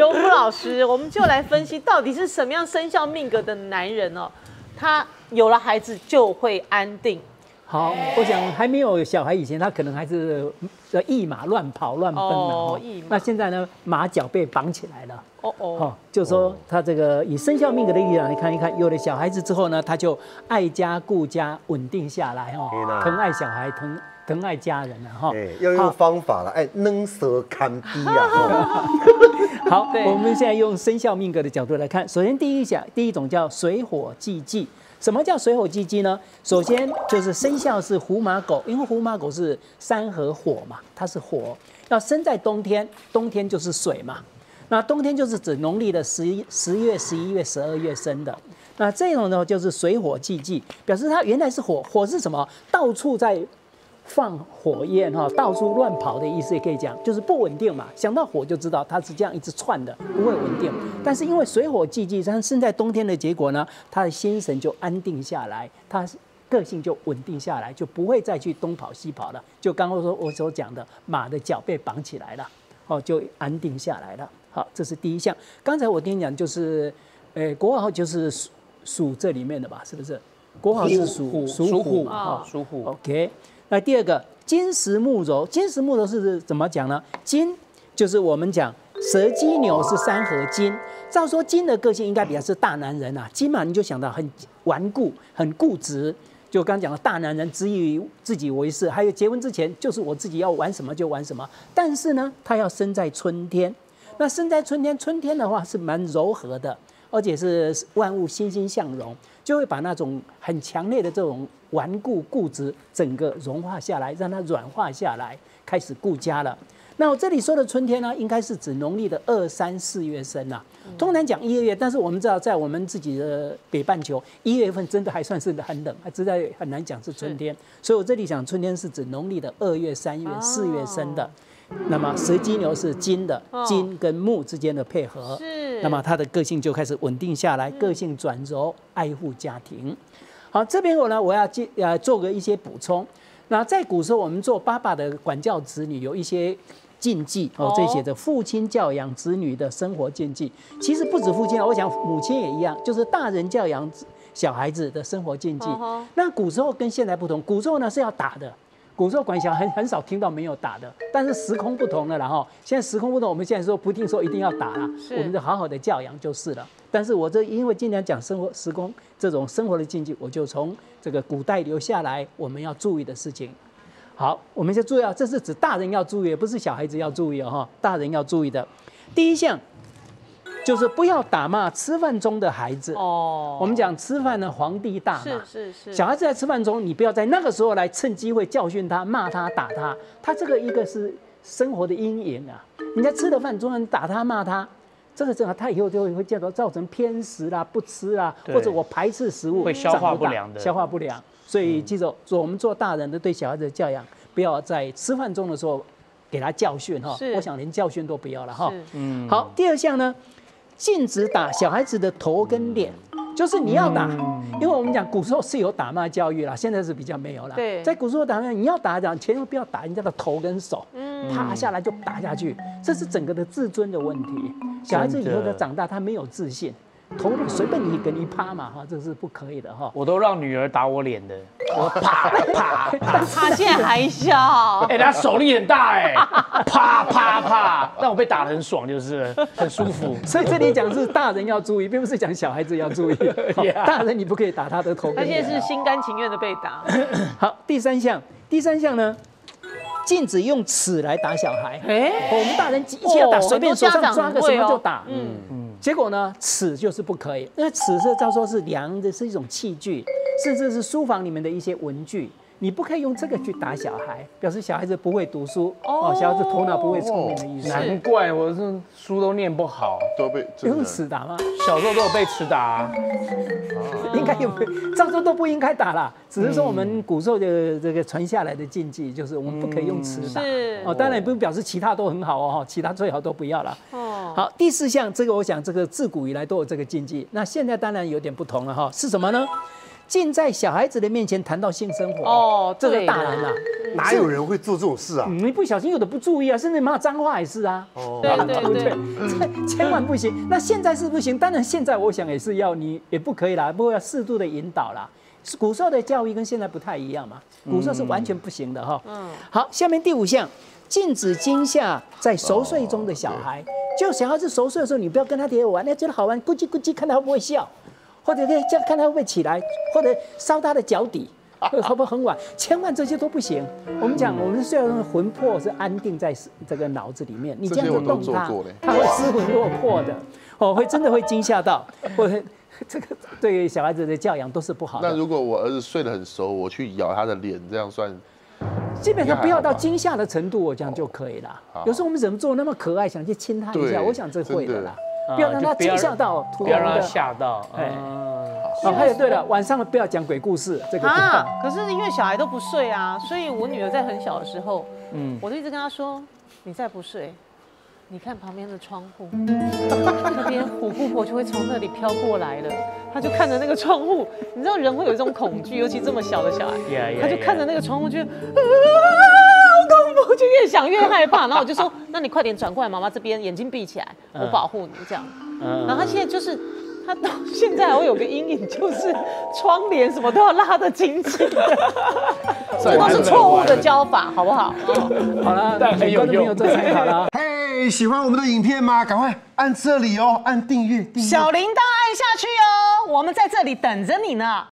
尤夫老师，我们就来分析到底是什么样生肖命格的男人哦，他有了孩子就会安定。好，我想还没有小孩以前，他可能还是呃一马乱跑乱奔的哦哦一马那现在呢，马脚被绑起来了。哦哦，哦，就说他这个以生肖命格的力量来看一看，有了小孩子之后呢，他就爱家顾家，稳定下来哦疼爱小孩，疼疼爱家人了哈哎，。要用方法了，哎，能蛇堪逼啊！哦 好，我们现在用生肖命格的角度来看，首先第一讲，第一种叫水火既济。什么叫水火既济呢？首先就是生肖是虎马狗，因为虎马狗是山和火嘛，它是火，要生在冬天，冬天就是水嘛。那冬天就是指农历的十一、十月、十一月、十二月生的。那这种呢，就是水火既济，表示它原来是火，火是什么？到处在放火焰哈，到处乱跑的意思也可以讲，就是不稳定嘛。想到火就知道它是这样一直窜的，不会稳定。但是因为水火既济，它生在冬天的结果呢，他的心神就安定下来，他个性就稳定下来，就不会再去东跑西跑了。就刚刚说我所讲的，马的脚被绑起来了，哦，就安定下来了。好，这是第一项。刚才我跟你讲，就是，呃，国号就是属属这里面的吧，是不是？国号是属属虎啊哈属虎 OK，那第二个金石木柔，金石木柔是怎么讲呢？金就是我们讲蛇鸡牛是三合金，照说金的个性应该比较是大男人啊，金嘛你就想到很顽固、很固执。就刚讲的大男人只以自己为事，还有结婚之前就是我自己要玩什么就玩什么。但是呢，他要生在春天，那生在春天，春天的话是蛮柔和的，而且是万物欣欣向荣，就会把那种很强烈的这种顽固固执整个融化下来，让它软化下来，开始顾家了。那我这里说的春天呢，应该是指农历的二三四月生啊。通常讲一二月，但是我们知道，在我们自己的北半球，一月份真的还算是很冷，还实在很难讲是春天。所以我这里讲春天是指农历的二月、三月、四月生的。那么蛇鸡牛是金的，金跟木之间的配合，是那么他的个性就开始稳定下来，个性转柔，爱护家庭。好，这边我呢，我要接呃做个一些补充。那在古时候，我们做爸爸的管教子女有一些禁忌哦哦，这写着父亲教养子女的生活禁忌。其实不止父亲啊，我想母亲也一样，就是大人教养小孩子的生活禁忌。那古时候跟现在不同，古时候呢是要打的。古时候管小孩很很少听到没有打的，但是时空不同了啦哈。现在时空不同，我们现在说不一定说一定要打啦，我们就好好的教养就是了。但是我这因为今天讲生活时空这种生活的禁忌，我就从这个古代留下来我们要注意的事情。好，我们就注意啊，这是指大人要注意，不是小孩子要注意哦哈。大人要注意的，第一项就是不要打骂吃饭中的孩子。哦，我们讲吃饭呢，皇帝大是嘛。是是，小孩子在吃饭中，你不要在那个时候来趁机会教训他、骂他、打他。他这个一个是生活的阴影啊。你在吃的饭中，你打他、骂他，这个正好他以后就会会叫做造成偏食啦、不吃啦，或者我排斥食物，会消化不良的消化不良。所以记住，做我们做大人的对小孩子的教养，不要在吃饭中的时候给他教训哈是。我想连教训都不要了哈。是嗯，好，第二项呢，禁止打小孩子的头跟脸，就是你要打，因为我们讲古时候是有打骂教育啦，现在是比较没有啦。对在古时候打骂，你要打讲，千万不要打人家的头跟手，趴下来就打下去，这是整个的自尊的问题。小孩子以后真的的长大，他没有自信，头随便你给你一趴嘛哈，这是不可以的哈。我都让女儿打我脸的，我啪啪啪，他现在还笑，哎，他手力很大哎，啪啪啪，但我被打得很爽，就是很舒服。所以这里讲是大人要注意，并不是讲小孩子要注意。大人你不可以打他的头他。现在是心甘情愿的被打，好，第三项，第三项呢，禁止用尺来打小孩。哎，我们大人一起要打，哦随便手上抓个什么就打。嗯，结果呢，尺就是不可以，因为尺是照说是量的，是一种器具，甚至是书房里面的一些文具。你不可以用这个去打小孩，表示小孩子不会读书哦哦，小孩子头脑不会聪明的意思。难怪我这书都念不好，都被用尺打吗？小时候都有被尺打啊。应该有，照说都不应该打啦，只是说我们古时候的这个传下来的禁忌，就是我们不可以用尺打。是哦，当然也不表示其他都很好哦，其他最好都不要了。哦，好，第四项，这个我想这个自古以来都有这个禁忌，那现在当然有点不同了哈，是什么呢？尽在小孩子的面前谈到性生活，哦这个大人了。哪有人会做这种事啊？你不小心有的不注意啊，甚至骂脏话也是啊。哦对对对不对对，？这 千万不行。那现在是不行，当然现在我想也是要你也不可以啦，不过要适度的引导啦。古时候的教育跟现在不太一样嘛，古时候是完全不行的哈。嗯，好，下面第五项，禁止惊吓在熟睡中的小孩。就小孩子熟睡的时候，你不要跟他叠玩，那觉得好玩，咕叽咕叽，看他会不会笑，或者可以叫看他会不会起来，或者烧他的脚底。会 会不会很晚？千万这些都不行。我们讲，我们虽然魂魄是安定在这个脑子里面，你这样子动这些我都做它过嘞，它会失魂落魄的，哦，会真的会惊吓到，或者 这个对于小孩子的教养都是不好的。那如果我儿子睡得很熟，我去咬他的脸，这样算？基本上不要到惊吓的程度，我讲就可以了。有时候我们怎么做那么可爱，想去亲他一下，我想这会的啦。啊不要让他惊吓到，突不要然的。让他吓到。哎嗯哦，还有对了，晚上不要讲鬼故事，这个不啊。，可是因为小孩都不睡啊，所以我女儿在很小的时候，嗯我就一直跟她说，你再不睡，你看旁边的窗户，那边虎姑婆就会从那里飘过来了。她就看着那个窗户，你知道人会有一种恐惧，尤其这么小的小孩 她就看着那个窗户就，啊，好恐怖，就越想越害怕。然后我就说，那你快点转过来，妈妈这边眼睛闭起来，我保护你这样。嗯然后他现在就是，他到现在我有个阴影，就是窗帘什么都要拉得紧紧的，这都是错误的教法，好不好？哦 好了，但很有观众朋友用做参考了。嘿，喜欢我们的影片吗？赶快按这里哦，按订阅。小铃铛按下去哦，我们在这里等着你呢。